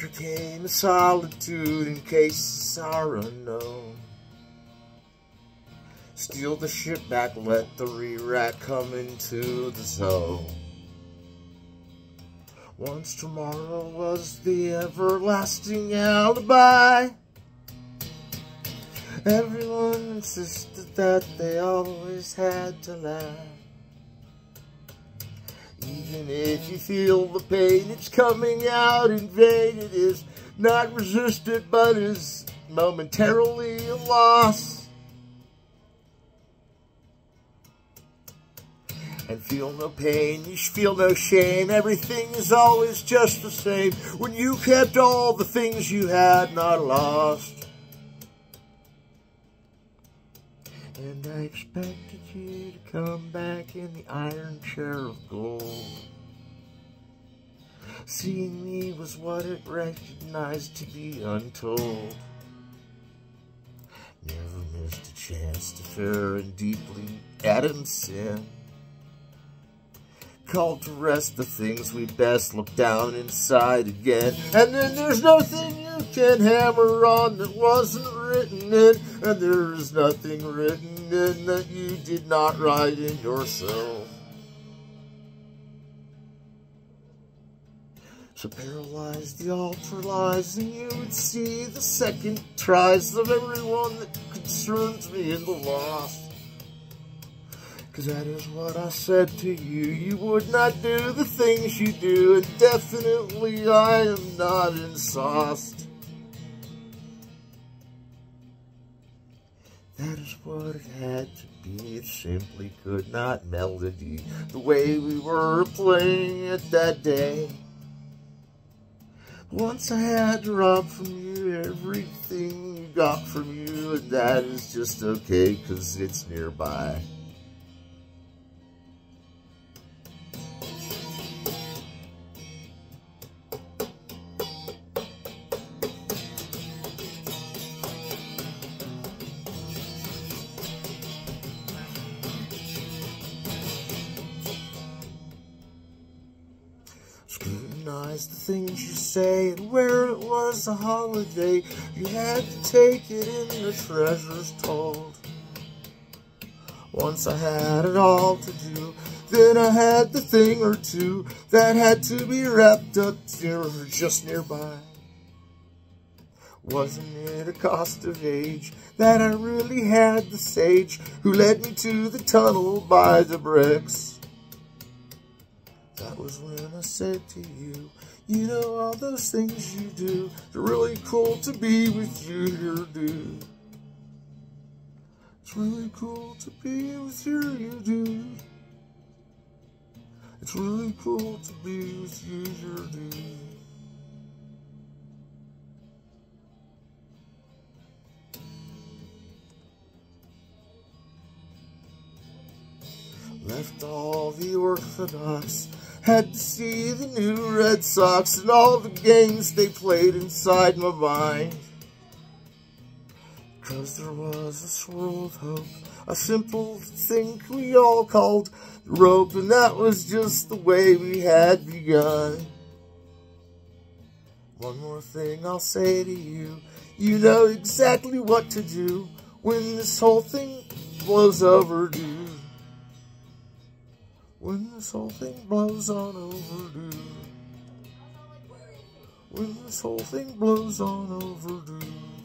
Winter came, solitude in cases are unknown. Steal the ship back, let the re-rack come into the zone. Once tomorrow was the everlasting alibi. Everyone insisted that they always had to laugh. Even if you feel the pain, it's coming out in vain. It is not resisted, but is momentarily a loss. And feel no pain, you feel no shame. Everything is always just the same when you kept all the things you had not lost. And I expected you to come back in the iron chair of gold. Seeing me was what it recognized to be untold. Never missed a chance to fair and deeply Adam sin. Called to rest the things we best look down inside again. And then there's nothing you can hammer on that wasn't written in. And there's nothing written in that you did not write in yourself. So paralyze the altar lies and you would see the second tries of everyone that concerns me in the lost. Cause that is what I said to you. You would not do the things you do, and definitely I am not in sauce. That is what it had to be. It simply could not melody the way we were playing it that day. Once I had to rob from you everything you got from you, and that is just okay, cause it's nearby. Scrutinize the things you say and where it was a holiday. You had to take it in the treasures told. Once I had it all to do, then I had the thing or two that had to be wrapped up near, just nearby. Wasn't it a cost of age that I really had the sage who led me to the tunnel by the bricks? Was when I said to you, you know all those things you do, they're really cool to be with you here, dude. It's really cool to be with you, you dude. It's really cool to be with you here, dude. Left all the orthodox had to see the new Red Sox and all the games they played inside my mind. Cause there was a swirl of hope, a simple thing we all called rope, and that was just the way we had begun. One more thing I'll say to you, you know exactly what to do when this whole thing blows over, dude. When this whole thing blows on overdue. When this whole thing blows on over, dude.